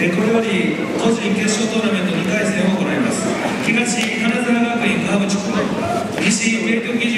えこれより個人決勝トーナメント2回戦を行います。東金沢学院川口高校西明徳義塾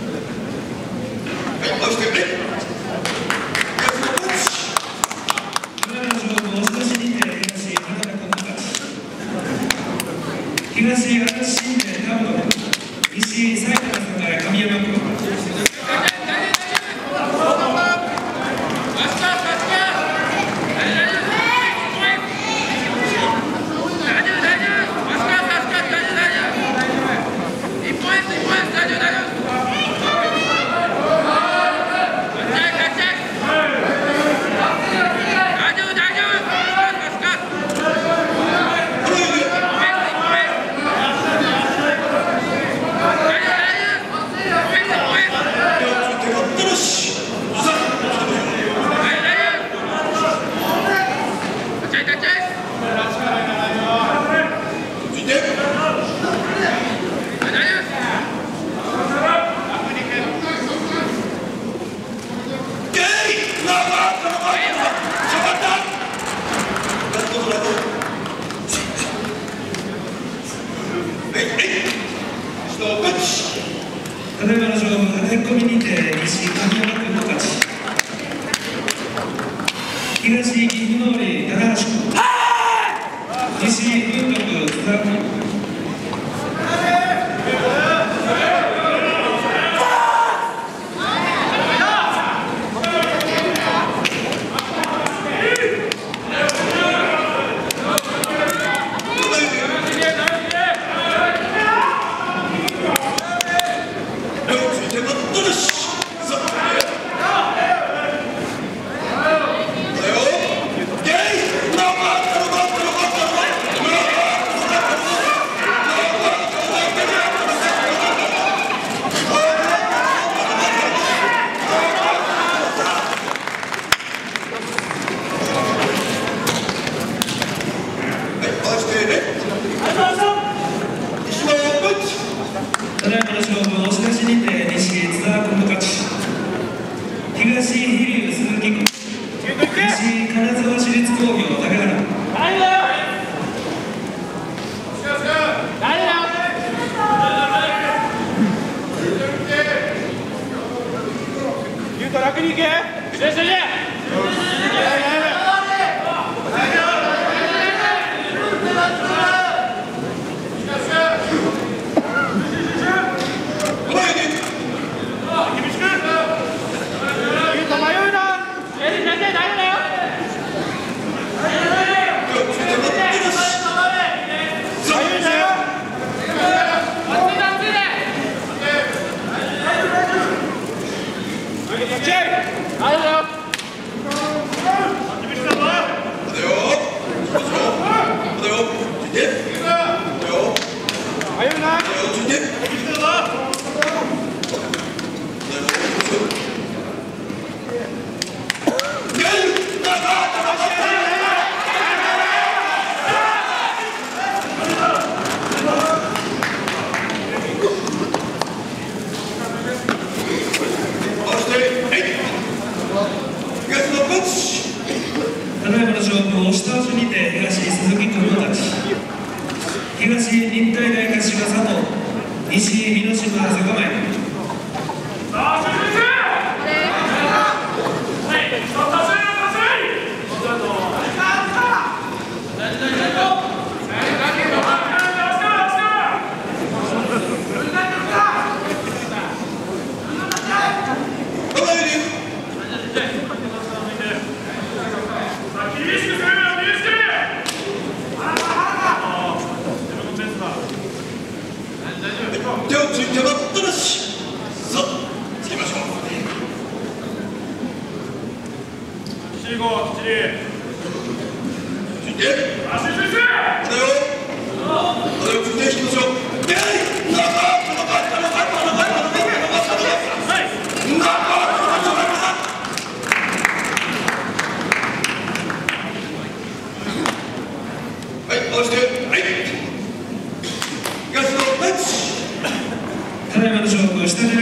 東銀通りただ Yeah. Hayır lan. Üçüncü. Üçüncü lan. 西江美濃島酒米。точно для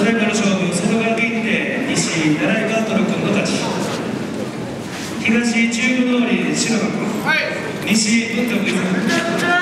ただいまの勝負佐で西奈良岡ト君の勝ち。東中央通り白君、はい、西文徳君。